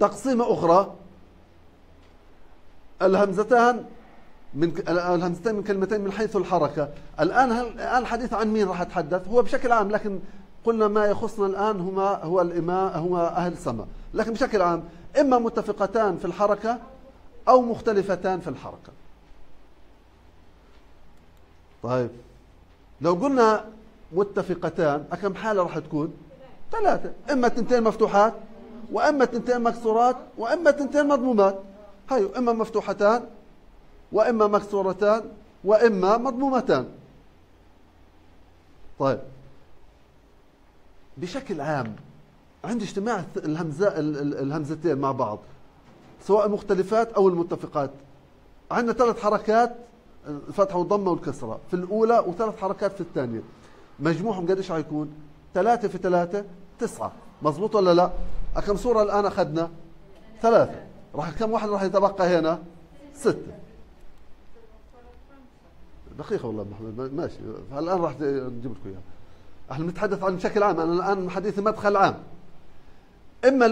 تقسيمة أخرى. الهمزتان من الهمزتين من كلمتين من حيث الحركة. الآن الآن الحديث عن مين راح أتحدث هو بشكل عام لكن قلنا ما يخصنا الآن هما هو الإماء هو أهل السماء لكن بشكل عام إما متفقتان في الحركة أو مختلفتان في الحركة. طيب. لو قلنا متفقتان أكم حالة راح تكون؟ ثلاثة. إما تنتين مفتوحات وإما تنتين مكسورات وإما تنتين مضمومات. هاي إما مفتوحتان وإما مكسورتان وإما مضمومتان. طيب. بشكل عام عند اجتماع الهمزة الهمزتين مع بعض سواء المختلفات أو المتفقات عندنا ثلاث حركات الفتحة والضمة والكسرة في الأولى وثلاث حركات في الثانية. مجموعهم قديش حيكون؟ ثلاثة في ثلاثة تسعة. مضبوط ولا لا؟ كم صورة الآن أخذنا؟ ثلاثة. راح كم واحد راح يتبقى هنا؟ ستة. دقيقة والله محمد ماشي. الآن راح نجيب لكم إياها. إحنا بنتحدث عن بشكل عام. أنا الآن حديثي مدخل عام. إما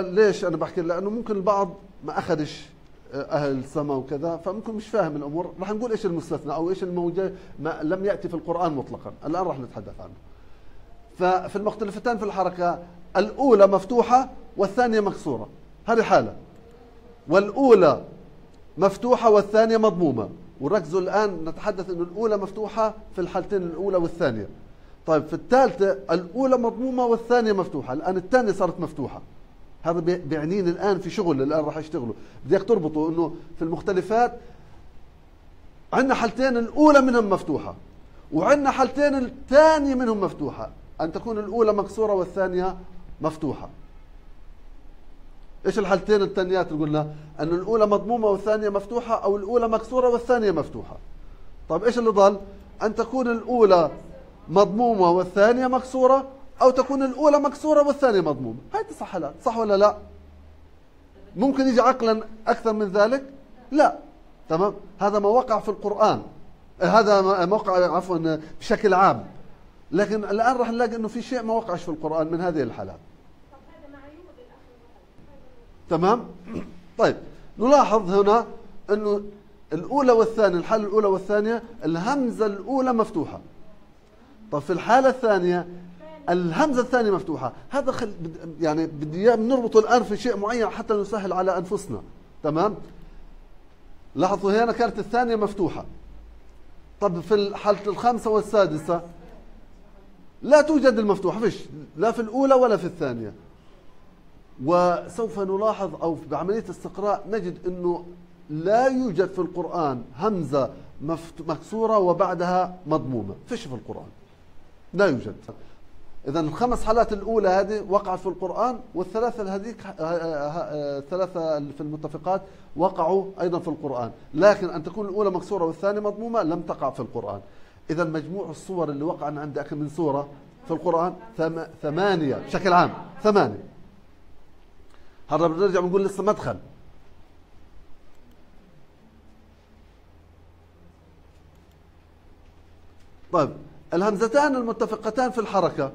ليش أنا بحكي؟ لأنه ممكن البعض ما أخذش آه، أهل السماء وكذا فممكن مش فاهم الأمور. راح نقول إيش المستثنى أو إيش الموجه ما لم يأتي في القرآن مطلقا. الآن راح نتحدث عنه. ففي المختلفتان في الحركة الأولى مفتوحة والثانية مكسورة. هذه حالة. والأولى مفتوحة والثانية مضمومة. وركزوا الآن نتحدث إنه الأولى مفتوحة في الحالتين الأولى والثانية. طيب في الثالثة الأولى مضمومة والثانية مفتوحة. الآن الثانية صارت مفتوحة. هذا بيعنيني الآن في شغل الآن راح أشتغله بدك تربطه أنه في المختلفات عندنا حالتين الأولى منهم مفتوحة وعندنا حالتين الثانية منهم مفتوحة. أن تكون الأولى مكسورة والثانية مفتوحة. إيش الحالتين الثانيات اللي قلنا؟ أن الأولى مضمومة والثانية مفتوحة أو الأولى مكسورة والثانية مفتوحة. طيب إيش اللي ضل؟ أن تكون الأولى مضمومة والثانية مكسورة أو تكون الأولى مكسورة والثانية مضمومة. هاي تسع حالات صح ولا لا؟ ممكن يجي عقلا أكثر من ذلك؟ لا. تمام؟ هذا ما وقع في القرآن. هذا ما وقع عفوا بشكل عام. لكن الآن راح نلاقي أنه في شيء ما وقعش في القرآن من هذه الحالات. تمام؟ طيب نلاحظ هنا أنه الأولى والثانية الحالة الأولى والثانية الهمزة الأولى مفتوحة. طب في الحالة الثانية الهمزة الثانية مفتوحة. هذا خل يعني بدي نربطه الآن في شيء معين حتى نسهل على أنفسنا. تمام؟ لاحظوا هنا كانت الثانية مفتوحة. طب في الحالة الخامسة والسادسة لا توجد المفتوحة فيش لا في الأولى ولا في الثانية. وسوف نلاحظ أو بعملية استقراء نجد أنه لا يوجد في القرآن همزة مكسورة وبعدها مضمومة. فيش في القرآن. لا يوجد. إذا الخمس حالات الأولى هذه وقعت في القرآن والثلاثة هذيك الثلاثة في المتفقات وقعوا أيضا في القرآن. لكن أن تكون الأولى مكسورة والثانية مضمومة لم تقع في القرآن. إذا مجموع الصور اللي وقع عندك من سورة في القرآن ثمانية بشكل عام. ثمانية. هذا بنرجع بنقول لسه مدخل. طيب الهمزتان المتفقتان في الحركة.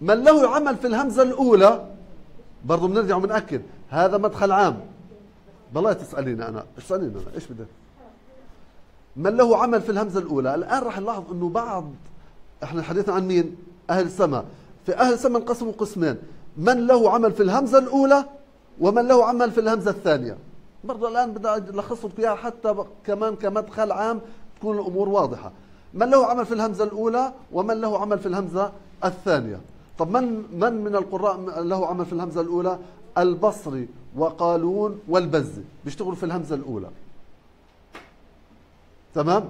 من له عمل في الهمزة الأولى برضو بنرجع وبنأكد هذا مدخل عام. بالله تسأليني أنا اسأليني أنا إيش بدك؟ من له عمل في الهمزة الأولى الآن راح نلاحظ أنه بعض إحنا حديثنا عن مين؟ أهل السماء. في أهل السماء انقسموا قسمين. من له عمل في الهمزة الأولى ومن له عمل في الهمزة الثانية. برضه الآن بدي ألخص لك إياها حتى كمان كمدخل عام تكون الأمور واضحة. من له عمل في الهمزة الأولى ومن له عمل في الهمزة الثانية. طب من من من القراء له عمل في الهمزة الأولى؟ البصري وقالون والبزي. بيشتغلوا في الهمزة الأولى. تمام؟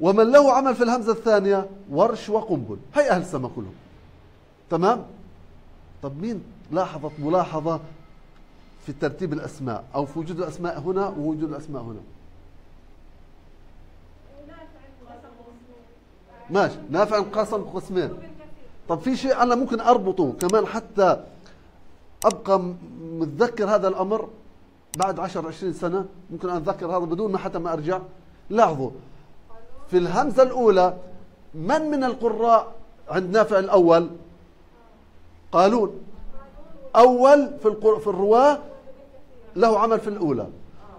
ومن له عمل في الهمزة الثانية ورش وقنبل. هي أهل السماء كلهم. تمام؟ طب مين لاحظت ملاحظة في ترتيب الأسماء أو في وجود الأسماء هنا ووجود الأسماء هنا؟ ماشي نافع انقسم قسمين. طب في شيء أنا ممكن أربطه كمان حتى أبقى متذكر هذا الأمر بعد 10 20 سنة؟ ممكن أتذكر هذا بدون ما حتى ما أرجع. لاحظوا في الهمزة الأولى من من القراء عند نافع الأول؟ قالون. أول في في الرواة له عمل في الأولى.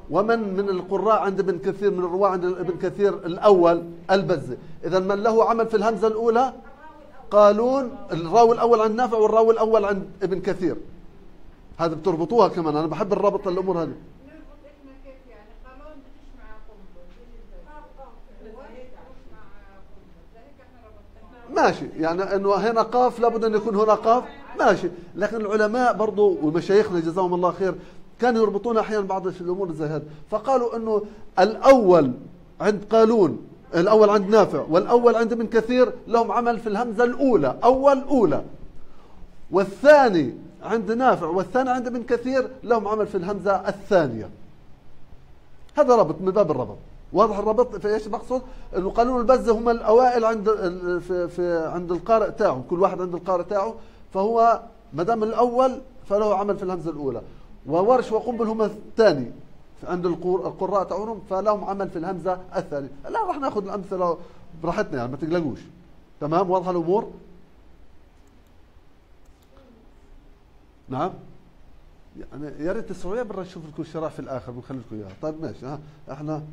ومن من القراء عند ابن كثير من الرواة عند ابن كثير الأول البزة إذا من له عمل في الهمزة الأولى؟ قالون. الراوي الأول عند نافع والراوي الأول عند ابن كثير. هذا بتربطوها كمان. أنا بحب الربط الأمور هذه. ماشي. يعني إنه هنا قاف لابد أن يكون هنا قاف. ماشي. لكن العلماء برضو ومشايخنا جزاهم الله خير كانوا يربطون أحيانا بعض الأمور زي هذا. فقالوا إنه الأول عند قالون الأول عند نافع والأول عند ابن كثير لهم عمل في الهمزة الأولى أول أولى. والثاني عند نافع والثاني عند ابن كثير لهم عمل في الهمزة الثانية. هذا ربط من باب الربط. واضح الربط في إيش بقصد إنه قانون البزة هم الأوائل عند في, في عند القارئ تاعه كل واحد عند القارئ تاعه. فهو ما دام الأول فله عمل في الهمزة الأولى. وورش وقنبل هم الثاني. عند القراء تاعهم فلهم عمل في الهمزة الثانية لا راح ناخذ الأمثلة براحتنا يعني ما تقلقوش. تمام؟ واضحة الأمور؟ نعم؟ يعني يا ريت تسويها برا نشوف لكم الشرح في الآخر بنخلي لكم إياها. طيب ماشي ها. إحنا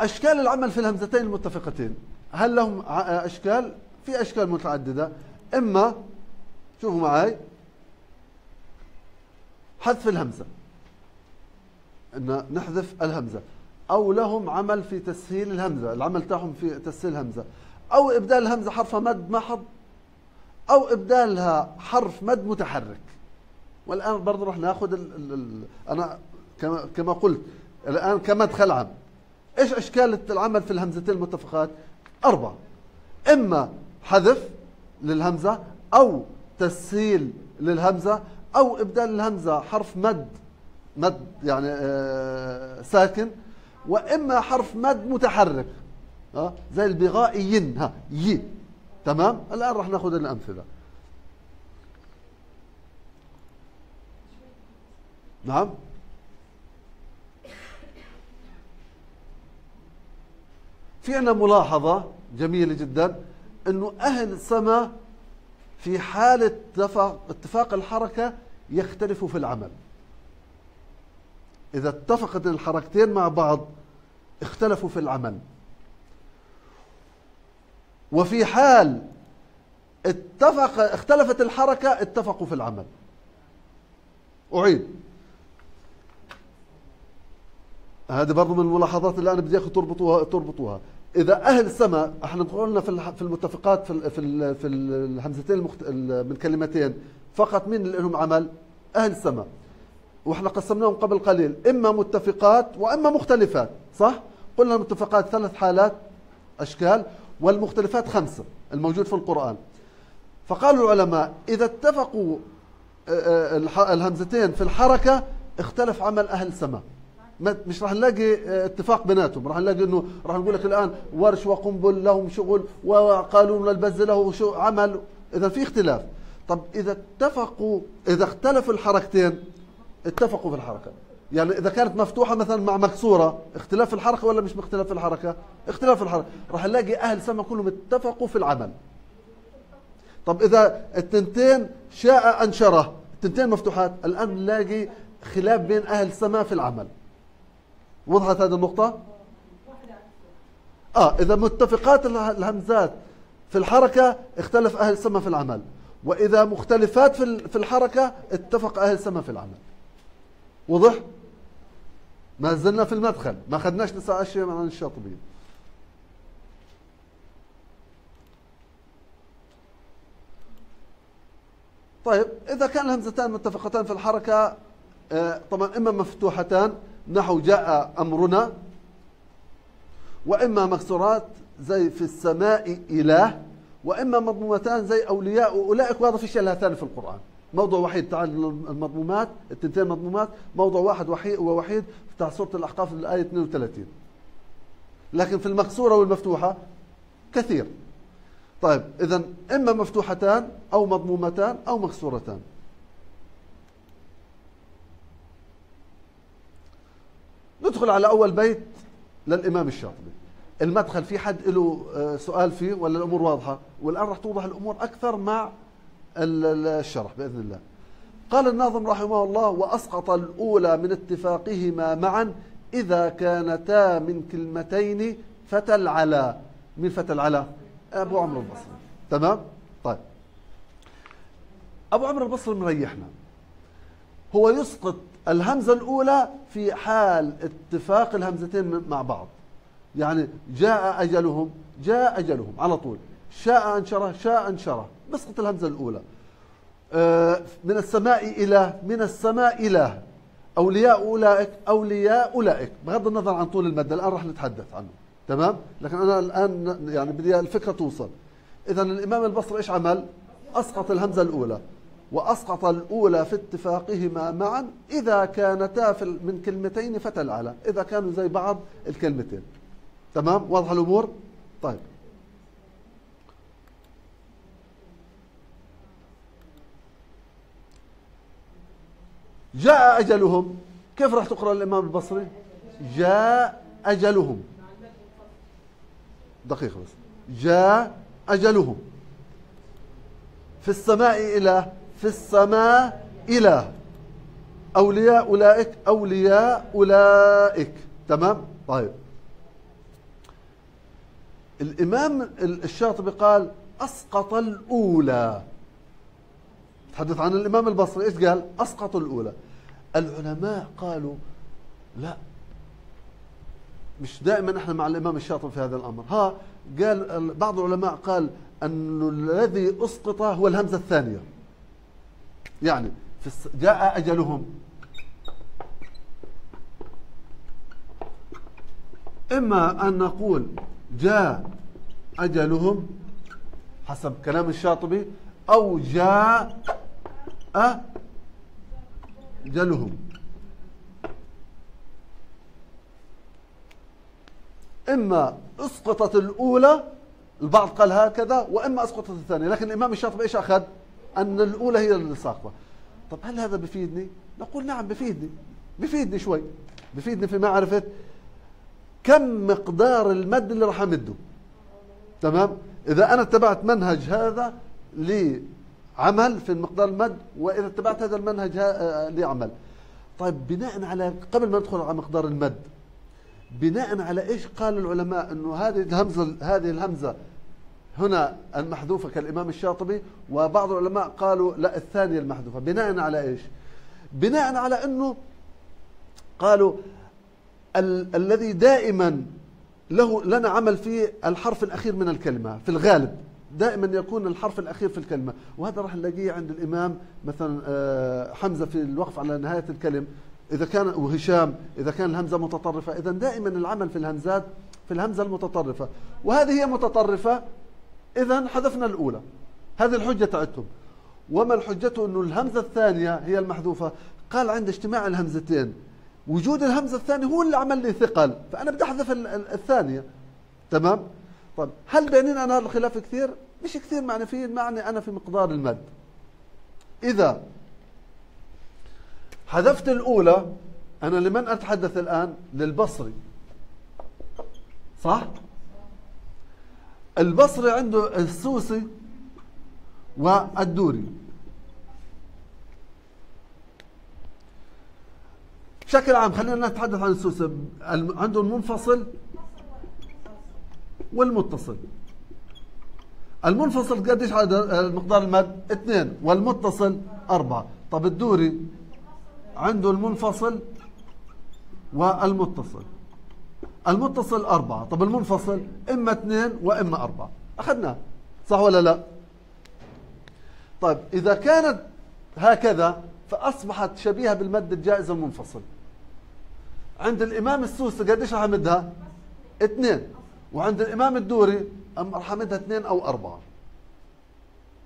أشكال العمل في الهمزتين المتفقتين. هل لهم أشكال؟ في أشكال متعددة. إما شوفوا معي حذف الهمزة. إن نحذف الهمزة. أو لهم عمل في تسهيل الهمزة العمل تاعهم في تسهيل الهمزة. أو إبدال الهمزة حرف مد محض. أو إبدالها حرف مد متحرك. والآن برضه راح ناخذ ال ال ال أنا كما كما قلت الآن كمدخل عام. إيش أشكال العمل في الهمزتين المتفقات؟ أربعة. إما حذف للهمزة أو تسهيل للهمزة أو إبدال الهمزة حرف مد مد يعني آه ساكن وإما حرف مد متحرك آه زي البغائيين ها ي. تمام؟ الآن راح ناخذ الأمثلة. نعم؟ في عندنا ملاحظة جميلة جدا. إنه أهل السماء في حالة اتفاق, الحركة يختلفوا في العمل. إذا اتفقت الحركتين مع بعض اختلفوا في العمل. وفي حال اتفق اختلفت الحركة اتفقوا في العمل. أعيد. هذه برضه من الملاحظات اللي أنا بدي إياكم تربطوها تربطوها. إذا أهل السماء إحنا قلنا في المتفقات في في في الهمزتين المخت... من كلمتين فقط مين اللي لهم عمل؟ أهل السماء وإحنا قسمناهم قبل قليل إما متفقات وإما مختلفات صح؟ قلنا المتفقات ثلاث حالات أشكال والمختلفات خمسة الموجود في القرآن فقالوا العلماء إذا اتفقوا الهمزتين في الحركة اختلف عمل أهل السماء مش راح نلاقي آه، اتفاق بيناتهم. راح نلاقي إنه راح نقول لك الآن ورش وقنبل لهم شغل وقالون البز له عمل. إذا في اختلاف. طب إذا اتفقوا إذا اختلفوا الحركتين اتفقوا في الحركة. يعني إذا كانت مفتوحة مثلا مع مكسورة اختلاف الحركة ولا مش باختلاف الحركة؟ اختلاف الحركة. راح نلاقي أهل سما كلهم اتفقوا في العمل. طب إذا التنتين شاء أنشره التنتين مفتوحات الآن نلاقي خلاف بين أهل السماء في العمل. وضحت هذه النقطة؟ آه إذا متفقات الهمزات في الحركة اختلف أهل السماء في العمل وإذا مختلفات في الحركة اتفق أهل السماء في العمل. وضح ما زلنا في المدخل ما اخذناش تسع أشياء عن الشاطبي طيب إذا كان الهمزتان متفقتان في الحركة آه، طبعا إما مفتوحتان نحو جاء أمرنا وإما مكسورات زي في السماء إله وإما مضمومتان زي أولياء أولئك وهذا في شيء ثاني في القرآن. موضوع وحيد تعال المضمومات التنتين مضمومات موضوع واحد وحيد ووحيد بتاع سورة الأحقاف الآية 32 لكن في المكسورة والمفتوحة كثير. طيب إذا إما مفتوحتان أو مضمومتان أو مكسورتان. ندخل على أول بيت للإمام الشاطبي. المدخل في حد له آه، سؤال فيه ولا الأمور واضحة؟ والآن راح توضح الأمور أكثر مع الشرح بإذن الله. قال الناظم رحمه الله وأسقط الأولى من اتفاقهما معا إذا كانتا من كلمتين فتى العلا من فتى العلا أبو عمرو البصري. تمام؟ طيب. أبو عمرو البصري مريحنا. هو يسقط الهمزة الأولى في حال اتفاق الهمزتين مع بعض. يعني جاء أجلهم جاء أجلهم على طول. شاء أنشره شاء أنشره. بسقط الهمزة الأولى. آه، من السماء إله من السماء إله. أولياء أولئك أولياء أولئك. بغض النظر عن طول المد الآن راح نتحدث عنه. تمام؟ لكن أنا الآن يعني بدي الفكرة توصل. إذا الإمام البصري إيش عمل؟ أسقط الهمزة الأولى. وأسقط الأولى في اتفاقهما معا إذا كانتا من كلمتين فتى الأعلى إذا كانوا زي بعض الكلمتين. تمام؟ واضحه الأمور؟ طيب. جاء أجلهم. كيف راح تقرأ الإمام البصري؟ جاء أجلهم. دقيقة بس. جاء أجلهم. في السماء إله. في السماء اله أولياء أولئك أولياء أولئك. تمام؟ طيب. الإمام الشاطبي قال أسقط الأولى. تحدث عن الإمام البصري إيش قال؟ أسقط الأولى. العلماء قالوا لا. مش دائما إحنا مع الإمام الشاطبي في هذا الأمر. ها قال بعض العلماء قال أن الذي أسقط هو الهمزة الثانية. يعني في جاء أجلهم. إما أن نقول جاء أجلهم حسب كلام الشاطبي أو جاء أجلهم إما أسقطت الأولى البعض قال هكذا وإما أسقطت الثانية. لكن الإمام الشاطبي إيش أخذ؟ أن الأولى هي اللي ساقطة. طب هل هذا بفيدني؟ نقول نعم بفيدني. بفيدني شوي. بفيدني في معرفة كم مقدار المد اللي راح أمده. تمام؟ إذا أنا اتبعت منهج هذا لعمل في مقدار المد وإذا اتبعت هذا المنهج آه، لعمل. طيب بناء على قبل ما ندخل على مقدار المد بناء على إيش قال العلماء؟ إنه هذه الهمزة هذه الهمزة هنا المحذوفة كالإمام الشاطبي وبعض العلماء قالوا لا الثانية المحذوفة. بناء على إيش؟ بناء على أنه قالوا ال الذي دائما له لنا عمل في الحرف الأخير من الكلمة في الغالب. دائما يكون الحرف الأخير في الكلمة. وهذا راح نلاقيه عند الإمام مثلا آه، حمزة في الوقف على نهاية الكلم. إذا كان وهشام إذا كان الهمزة متطرفة. إذا دائما العمل في الهمزات في الهمزة المتطرفة. وهذه هي متطرفة إذا حذفنا الأولى. هذه الحجة تاعتهم وما الحجة أنه الهمزة الثانية هي المحذوفة؟ قال عند اجتماع الهمزتين. وجود الهمزة الثانية هو اللي عمل لي ثقل فأنا بدي أحذف الثانية. تمام؟ طيب هل بيننا أنا الخلاف كثير؟ مش كثير معنى في معني أنا في مقدار المد. إذا حذفت الأولى أنا لمن أتحدث الآن؟ للبصري. صح؟ البصري عنده السوسي والدوري. بشكل عام خلينا نتحدث عن السوسة عنده المنفصل والمتصل. المنفصل قديش عدد مقدار المد اثنين. والمتصل أربعة. طب الدوري عنده المنفصل والمتصل. المتصل أربعة. طب المنفصل إما اثنين وإما أربعة. أخذناه. صح ولا لا؟ طيب إذا كانت هكذا فأصبحت شبيهة بالمد الجائز المنفصل. عند الإمام السوسي قديش راح أمدها؟ اثنين. وعند الإمام الدوري راح أمدها اثنين أو أربعة.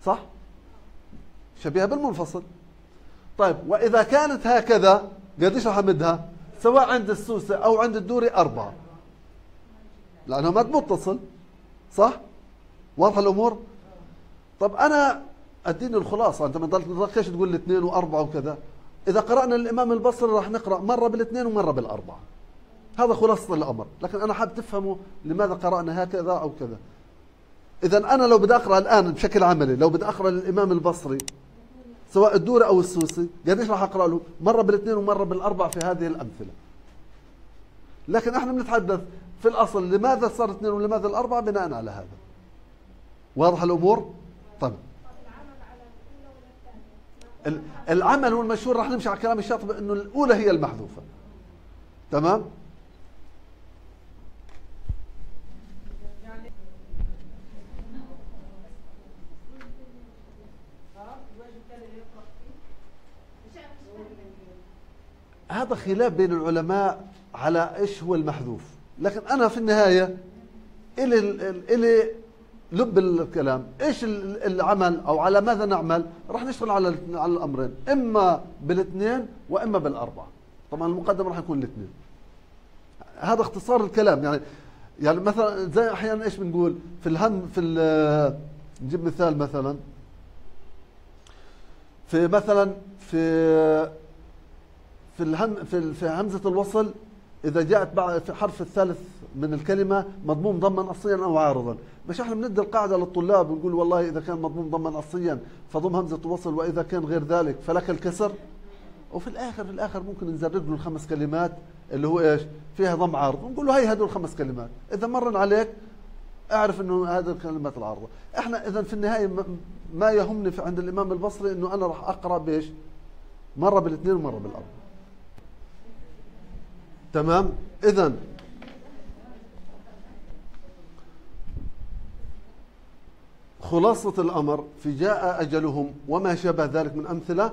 صح؟ شبيهة بالمنفصل. طيب وإذا كانت هكذا قديش راح أمدها؟ سواء عند السوسة أو عند الدوري أربعة. لأنه مد متصل صح؟ واضحة الأمور؟ طب أنا أديني الخلاصة أنت ما تضلش تقول لي اثنين وأربعة وكذا؟ إذا قرأنا الإمام البصري راح نقرأ مرة بالاثنين ومرة بالأربعة. هذا خلاصة الأمر. لكن أنا حاب تفهموا لماذا قرأنا هكذا أو كذا. إذا أنا لو بدي أقرأ الآن بشكل عملي لو بدي أقرأ للإمام البصري سواء الدوري أو السوسي قديش راح أقرأ له؟ مرة بالاثنين ومرة بالأربع في هذه الأمثلة. لكن إحنا بنتحدث في الأصل لماذا صار اثنين ولماذا الأربعة بناء على هذا؟ واضح الأمور؟ طيب. العمل والمشهور راح نمشي على كلام الشاطبي إنه الأولى هي المحذوفة. تمام؟ هذا خلاف بين العلماء على إيش هو المحذوف. لكن أنا في النهاية إلي إلي لب الكلام. إيش العمل أو على ماذا نعمل؟ راح نشتغل على على الأمرين إما بالاثنين وإما بالأربعة. طبعا المقدم راح يكون الاثنين. هذا اختصار الكلام. يعني يعني مثلا زي أحيانا إيش بنقول؟ في الهم في نجيب مثال مثلا. في مثلا في في الهم في, في همزة الوصل إذا جاءت بعد الحرف الثالث من الكلمة مضموم ضما اصليا أو عارضا. مش إحنا بندي القاعدة للطلاب ونقول والله إذا كان مضموم ضما اصليا فضم همزة وصل وإذا كان غير ذلك فلك الكسر. وفي الآخر في الآخر ممكن نزرد له الخمس كلمات اللي هو إيش؟ فيها ضم عارض. ونقول له هي هدول الخمس كلمات. إذا مرن عليك أعرف إنه هذه الكلمات العارضة. إحنا إذا في النهاية ما يهمني عند الإمام البصري إنه أنا راح أقرأ بإيش؟ مرة بالإثنين ومرة بالاربعه تمام؟ اذا خلاصة الأمر في جاء أجلهم وما شابه ذلك من أمثلة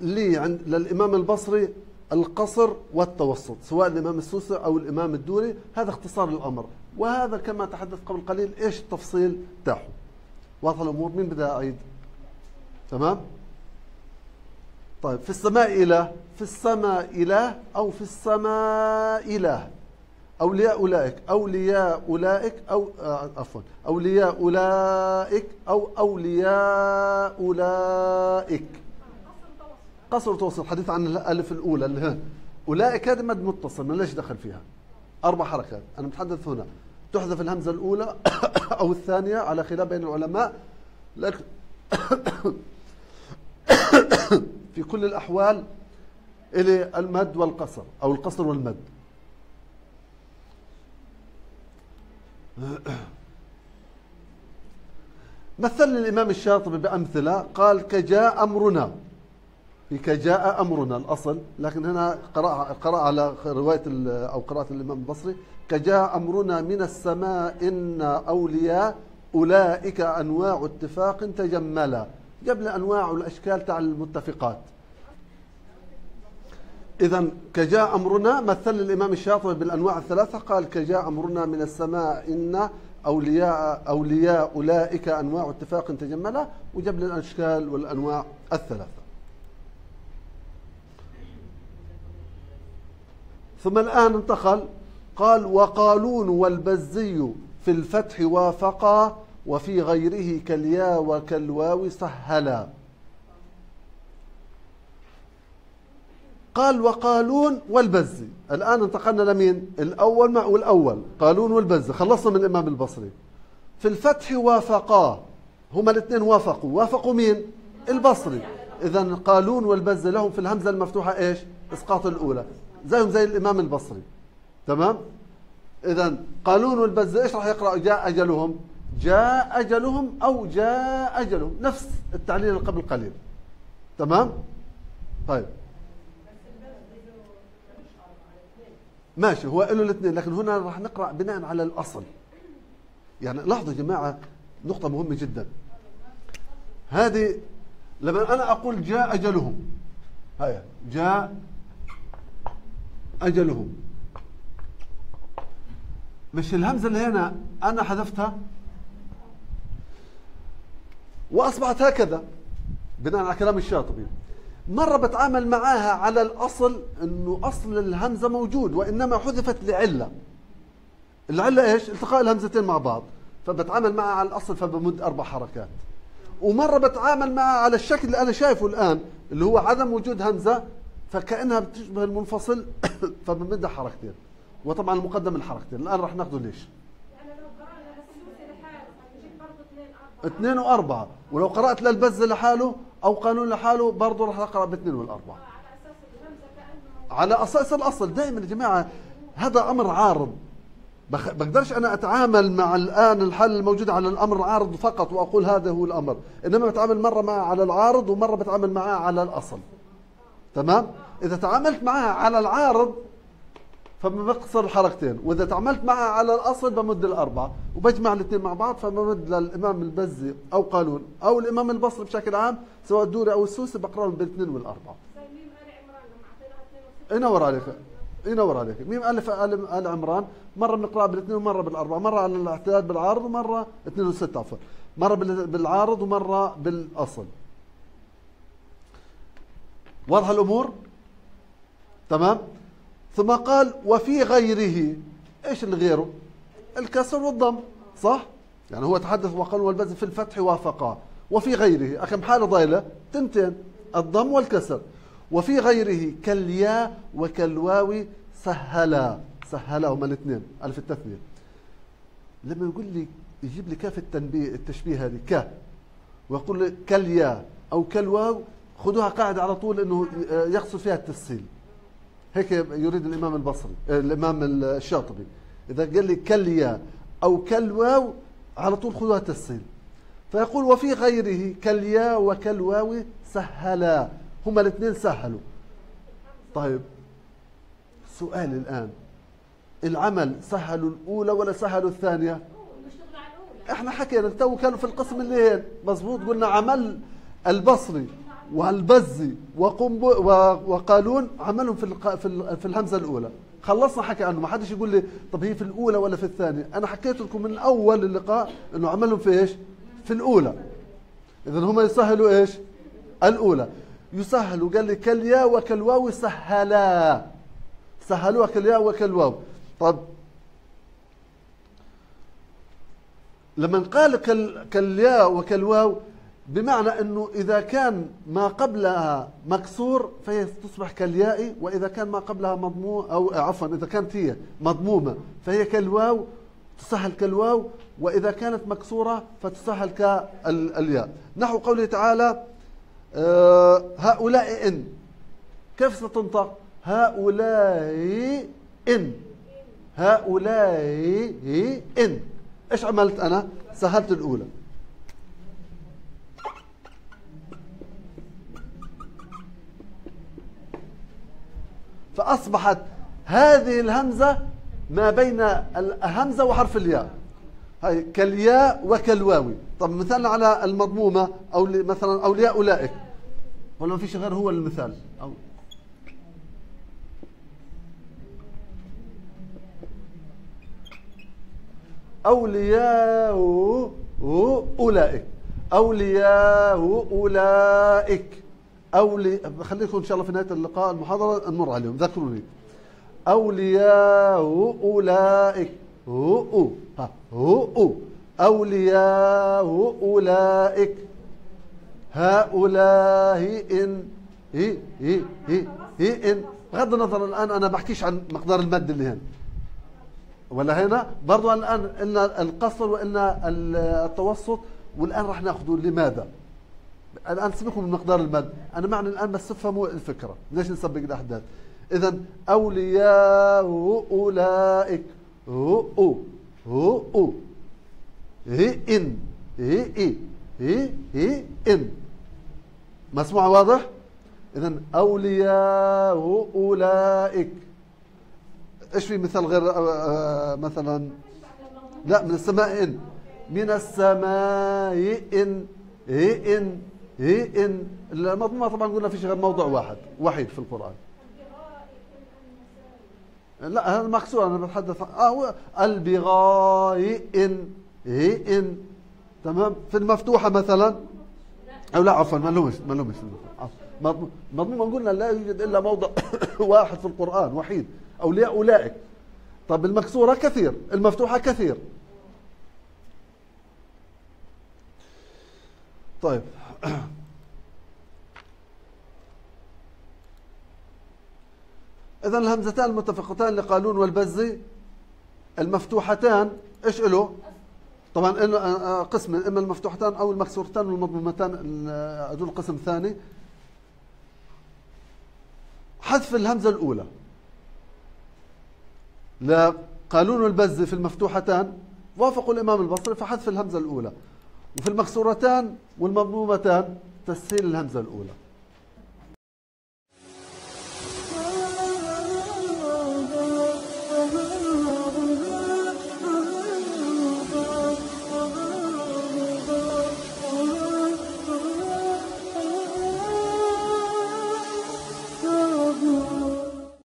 لي عند للإمام البصري القصر والتوسط سواء الإمام السوسي أو الإمام الدوري هذا اختصار الأمر. وهذا كما تحدث قبل قليل إيش التفصيل تاعه. واضح الأمور؟ مين بدأ أعيد؟ تمام؟ طيب في السماء إله في السماء إله أو في السماء إله. أولياء أولئك أولياء أولئك أو آه، عفوا أولياء أولئك أو أولياء أولئك. قصر توصل حديث عن الألف الأولى اللي هي أولئك هذه مد متصل ما ليش دخل فيها؟ أربع حركات أنا متحدث هنا. تحذف الهمزة الأولى أو الثانية على خلاف بين العلماء لكن في كل الأحوال إلي المد والقصر أو القصر والمد. مثل الإمام الشاطبي بأمثلة قال كجاء أمرنا. في كجاء أمرنا الأصل لكن هنا قرأ, قرأ على رواية أو قراءة الإمام البصري كجاء أمرنا من السماء إن أولياء أولئك أنواع اتفاق تجملا. قبل أنواع الأشكال تاع المتفقات. إذا كجاء أمرنا مثل الإمام الشاطبي بالأنواع الثلاثة قال كجاء أمرنا من السماء إن أولياء أولياء أولئك أنواع اتفاق تجملة وجاب الأشكال والأنواع الثلاثة. ثم الآن انتقل قال وقالون والبزي في الفتح وافقا وفي غيره كاليا وكالواو سهلا. قال وقالون والبزي. الآن انتقلنا لمين؟ الأول مع والأول. قالون والبزي. خلصنا من الإمام البصري. في الفتح وافقا. هما الاثنين وافقوا. وافقوا مين؟ البصري. إذا قالون والبزي لهم في الهمزة المفتوحة إيش؟ إسقاط الأولى. زيهم زي الإمام البصري. تمام؟ إذا قالون والبزي إيش راح يقرأ؟ جاء أجلهم. جاء أجلهم أو جاء أجلهم. نفس التعليل اللي قبل قليل. تمام؟ طيب. ماشي هو له الاثنين لكن هنا راح نقرأ بناء على الأصل. يعني لاحظوا يا جماعة نقطة مهمة جدا. هذه لما أنا أقول جاء أجلهم هيا جاء أجلهم. مش الهمزة اللي هنا أنا حذفتها؟ وأصبحت هكذا بناء على كلام الشاطبي. مرة بتعامل معاها على الأصل أنه أصل الهمزة موجود وإنما حذفت لعلة. العلة إيش؟ التقاء الهمزتين مع بعض. فبتعامل معها على الأصل فبمد أربع حركات. ومرة بتعامل معها على الشكل اللي أنا شايفه الآن اللي هو عدم وجود همزة فكأنها بتشبه المنفصل فبنمدها حركتين. وطبعا المقدم الحركتين. الآن راح ناخذه ليش يعني لو قرأنا للسوسي لحاله هنجيب برضه اثنين وأربعة. ولو قرأت للبز لحاله أو قانون لحاله برضه راح اقرا باثنين والأربعة. على أساس الأصل دائما يا جماعة هذا أمر عارض. بقدرش أنا أتعامل مع الآن الحل الموجود على الأمر العارض فقط وأقول هذا هو الأمر. إنما بتعامل مرة معه على العارض ومرة بتعامل معاه على الأصل. تمام؟ إذا تعاملت معها على العارض فبقصر الحركتين. وإذا تعاملت معها على الأصل بمد الأربعة وبجمع الاثنين مع بعض فبمد للإمام البزي أو قانون أو الإمام البصري بشكل عام سواء الدوري أو السوسي بقرأهم بالاثنين والأربعة. وستة. ينور عليك. ينور عليك. ميم الف ال عمران؟ مرة بنقراها بالاثنين ومرة بالأربعة مرة على الاعتداد بالعارض ومرة اثنين وستة عفوا. مرة بال- بالعارض ومرة بالأصل. واضحه الأمور؟ تمام؟ ثم قال وفي غيره. إيش اللي غيره؟ الكسر والضم صح؟ يعني هو تحدث وقال والبذل في الفتح وافقا. وفي غيره. كم حاله ضايلة. تنتين الضم والكسر. وفي غيره كالياء وكالواو سهلا. سهلا هما الاثنين. ألف التثنية. لما يقول لي يجيب لي كاف التنبيه التشبيه هذه ك. ويقول لي كالياء أو كالواو. خذوها قاعدة على طول إنه يقصد فيها التسهيل هيك يريد الإمام البصري الإمام الشاطبي. إذا قال لي كالياء أو كالواو على طول خذوها تسهيل فيقول وفي غيره كالياء وكالواو سهلا. هما الاثنين سهلوا. طيب سؤال الآن. العمل سهلوا الأولى ولا سهلوا الثانية؟ إحنا حكينا تو كانوا في القسم اللي هين مزبوط قلنا عمل البصري. والبزي وقالون عملهم في في ال- في الهمزة الأولى. خلصنا حكي عنه ما حدش يقول لي طب هي في الأولى ولا في الثانية. أنا حكيت لكم من أول اللقاء إنه عملهم في إيش؟ في الأولى. اذا هم يسهلوا إيش؟ الأولى. يسهلوا قال لي كالياء وكالواو سهلا. سهلوها كالياء وكالواو. طب لما قال كال كالياء وكالواو بمعنى إنه إذا كان ما قبلها مكسور فهي تصبح كالياء وإذا كان ما قبلها مضموم أو عفوا إذا كانت هي مضمومة فهي كالواو تسهل كالواو وإذا كانت مكسورة فتسهل كالياء. نحو قوله تعالى آه، هؤلاء إن. كيف ستنطق؟ هؤلاء إن. هؤلاء إن. إيش عملت أنا؟ سهلت الأولى. فأصبحت هذه الهمزة ما بين الهمزة وحرف الياء. هاي كالياء وكالواوي. طب مثال على المضمومة أو ل- مثلا أولياء أولئك. ولا ما فيش غير هو المثال. أو أولياء أولئك. أولياء أولئك. أولي خليكم إن شاء الله في نهاية اللقاء المحاضرة نمر عليهم ذكروني. أولياء أولئك هو أو ها هو أو أولياء أولئك هؤلاء إن هي هي هي هي إن. بغض النظر الآن أنا بحكيش عن مقدار المد اللي هنا. ولا هنا؟ برضو الآن قلنا القصر وقلنا التوسط والآن راح ناخذه لماذا؟ الآن سيبكم من مقدار المد أنا معني الآن بس تفهموا الفكرة. ليش نسبق الأحداث؟ إذا أولياء أولئك. هو هو هي إن. هي إي. هي هي إن. مسموع واضح؟ إذا أولياء أولئك. إيش في مثال غير آه، آه، مثلا؟ لا من السماء إن. من السماء إن. هي إن. هي إن المضمومه طبعا قلنا فيش غير موضوع واحد وحيد في القرآن. لا هذا مكسور أنا بتحدث آه البغاء إن هي إن. تمام؟ في المفتوحة مثلا. أو لا عفوا ما لهمش ما لهمش مضموم قلنا لا يوجد إلا موضع واحد في القرآن وحيد. أولياء أولئك. طب المكسورة كثير المفتوحة كثير. طيب. إذا الهمزتان المتفقتان لقالون والبزي المفتوحتان إيش إله؟ طبعا إنه آه، آه، قسم إما المفتوحتان أو المكسورتان والمضمومتان ال- هذول قسم ثاني حذف الهمزة الأولى. لقالون والبزي في المفتوحتان وافقوا الإمام البصري فحذف الهمزة الأولى. وفي المكسورتان والمضمومتان تسهيل الهمزة الأولى.